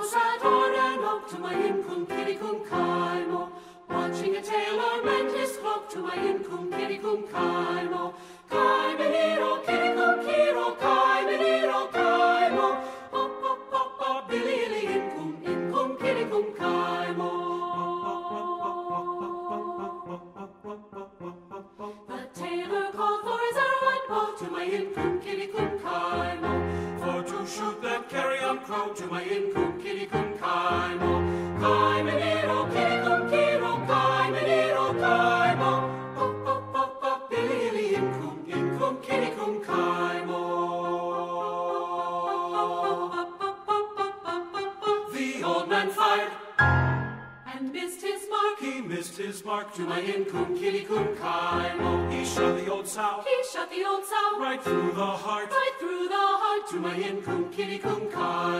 house at Oranok to my incum kitty cum kaimo. Watching a tailor mend his cloak to my incum kitty cum kaimo. Kaimo hero kitty cum kiro kaimo hero kaimo. Pop pop pop pop billy illy incum incum kitty cum kaimo. The tailor called for his arrow and bow to my incum The old man fired and missed his mark. He missed his mark To my incum kitty cum kaimo. He shot the old sow He shot the old sow right through the heart. right through the heart to my incum kitty cum kaimo.